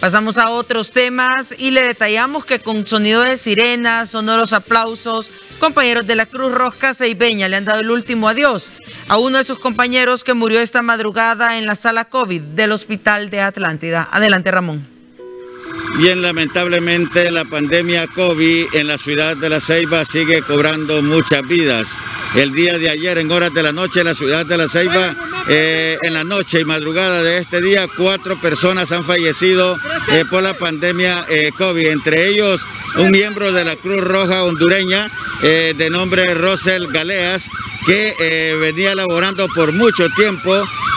Pasamos a otros temas y le detallamos que con sonido de sirenas, sonoros aplausos, compañeros de la Cruz Roja Ceibeña le han dado el último adiós a uno de sus compañeros que murió esta madrugada en la sala COVID del Hospital de Atlántida. Adelante, Ramón. Bien, lamentablemente la pandemia COVID en la ciudad de La Ceiba sigue cobrando muchas vidas. El día de ayer, en horas de la noche, en la ciudad de La Ceiba, eh, en la noche y madrugada de este día, cuatro personas han fallecido eh, por la pandemia eh, COVID, entre ellos un miembro de la Cruz Roja hondureña de nombre Rosel Galeas, que venía laborando por mucho tiempo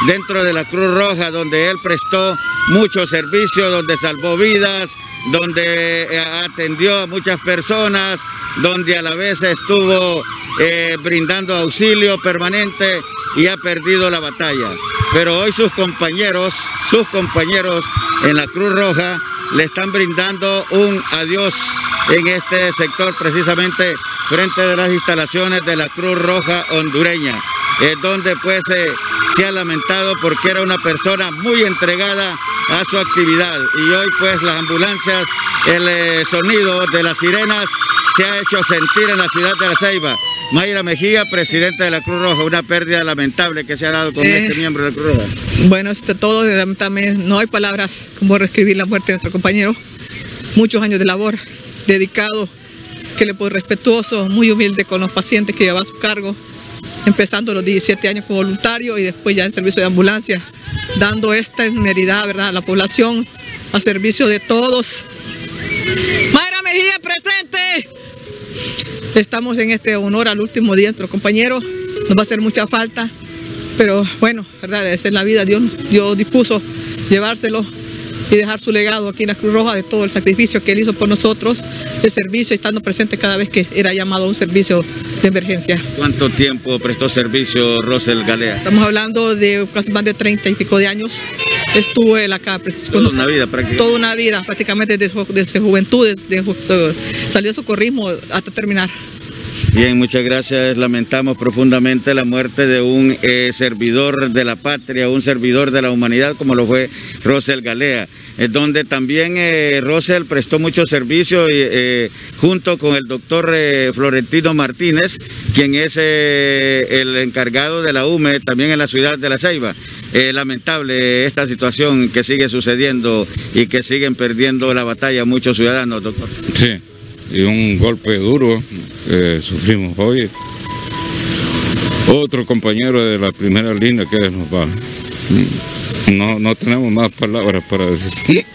dentro de la Cruz Roja, donde él prestó mucho servicio, donde salvó vidas, donde eh, atendió a muchas personas, donde a la vez estuvo eh, brindando auxilio permanente y ha perdido la batalla. Pero hoy sus compañeros, sus compañeros en la Cruz Roja le están brindando un adiós en este sector precisamente frente a las instalaciones de la Cruz Roja hondureña, donde pues eh, se ha lamentado porque era una persona muy entregada a su actividad. Y hoy pues las ambulancias, el eh, sonido de las sirenas se ha hecho sentir en la ciudad de La Ceiba. Mayra Mejía, presidenta de la Cruz Roja, una pérdida lamentable que se ha dado con eh, este miembro de la Cruz Roja. Bueno, este, todo también no hay palabras como reescribir la muerte de nuestro compañero. Muchos años de labor, dedicado, que le fue respetuoso, muy humilde con los pacientes que llevaba a su cargo, empezando los 17 años como voluntario y después ya en servicio de ambulancia dando esta esmeridad ¿verdad? a la población, a servicio de todos. Mayra Mejía presente. Estamos en este honor al último día, nuestro compañero. Nos va a hacer mucha falta, pero bueno, ¿verdad? esa es la vida. Dios, Dios dispuso llevárselo y dejar su legado aquí en la Cruz Roja de todo el sacrificio que él hizo por nosotros, de servicio, estando presente cada vez que era llamado a un servicio de emergencia. ¿Cuánto tiempo prestó servicio Rosel Galea? Estamos hablando de casi más de 30 y pico de años. Estuvo él acá. Toda una vida prácticamente. Toda una vida, prácticamente desde, desde juventud, desde, salió socorrismo hasta terminar. Bien, muchas gracias. Lamentamos profundamente la muerte de un eh, servidor de la patria, un servidor de la humanidad como lo fue Rosel Galea, donde también eh, Rosel prestó mucho servicio junto con el doctor Florentino Martínez, quien es el encargado de la UME también en la ciudad de La Ceiba. lamentable esta situación que sigue sucediendo y que siguen perdiendo la batalla muchos ciudadanos, doctor. Sí y un golpe duro sufrimos hoy. Otro compañero de la primera línea que nos va. No, no tenemos más palabras para decir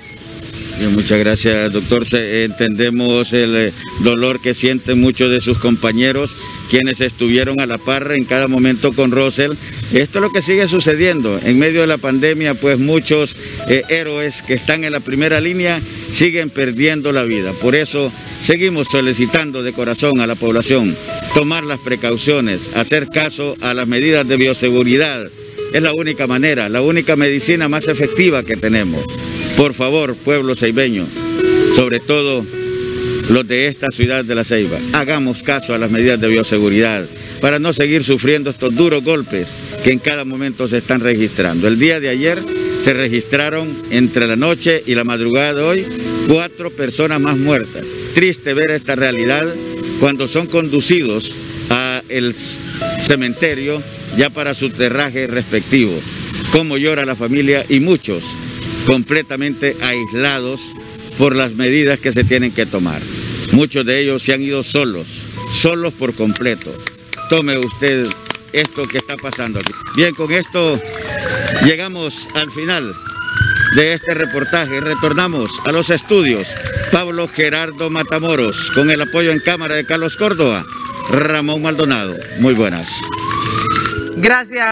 muchas gracias, doctor. Entendemos el eh, dolor que sienten muchos de sus compañeros, quienes estuvieron a la par en cada momento con Russell. Esto es lo que sigue sucediendo. En medio de la pandemia, pues muchos eh, héroes que están en la primera línea siguen perdiendo la vida. Por eso seguimos solicitando de corazón a la población tomar las precauciones, hacer caso a las medidas de bioseguridad es la única manera, la única medicina más efectiva que tenemos. Por favor, pueblo ceibeño, sobre todo los de esta ciudad de La Ceiba, hagamos caso a las medidas de bioseguridad para no seguir sufriendo estos duros golpes que en cada momento se están registrando. El día de ayer se registraron entre la noche y la madrugada de hoy cuatro personas más muertas. Triste ver esta realidad cuando son conducidos a el cementerio ya para su terraje respectivo. Cómo llora la familia y muchos completamente aislados por las medidas que se tienen que tomar. Muchos de ellos se han ido solos, solos por completo. Tome usted esto que está pasando aquí. Bien, con esto llegamos al final de este reportaje. Retornamos a los estudios. Pablo Gerardo Matamoros, con el apoyo en cámara de Carlos Córdoba. Ramón Maldonado. Muy buenas. Gracias.